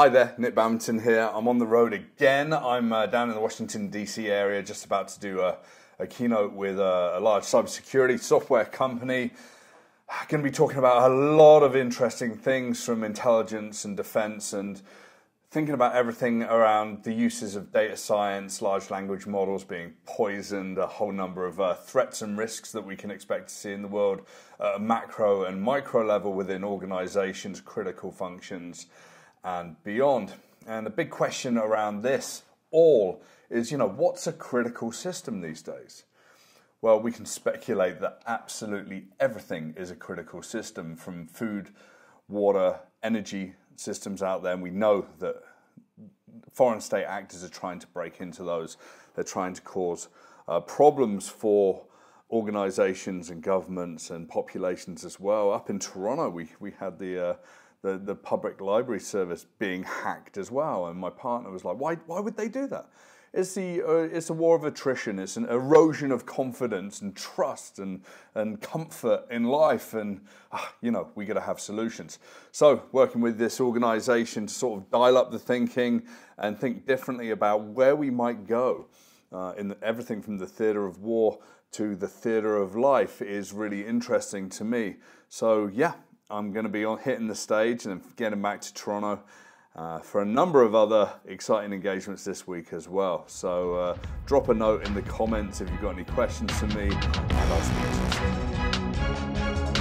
Hi there, Nick Badminton here. I'm on the road again. I'm uh, down in the Washington, D.C. area, just about to do a, a keynote with a, a, large cybersecurity software company. Going to be talking about a lot of interesting things from intelligence and defense and thinking about everything around the uses of data science, large language models being poisoned, a whole number of uh, threats and risks that we can expect to see in the world at a macro and micro level within organizations, critical functions and beyond. And the big question around this all is, you know, what's a critical system these days? Well, we can speculate that absolutely everything is a critical system from food, water, energy systems out there. And we know that foreign state actors are trying to break into those. They're trying to cause uh, problems for organizations and governments and populations as well. Up in Toronto, we, we had the uh, the, the public library service being hacked as well. And my partner was like, why, why would they do that? It's, the, uh, it's a war of attrition. It's an erosion of confidence and trust and, and comfort in life. And, ah, you know, we got to have solutions. So, working with this organization to sort of dial up the thinking and think differently about where we might go uh, in the, everything from the theater of war to the theater of life is really interesting to me. So, yeah, I'm going to be on hitting the stage and getting back to Toronto uh, for a number of other exciting engagements this week as well. So uh, drop a note in the comments if you've got any questions for me, and I'll speak to you soon.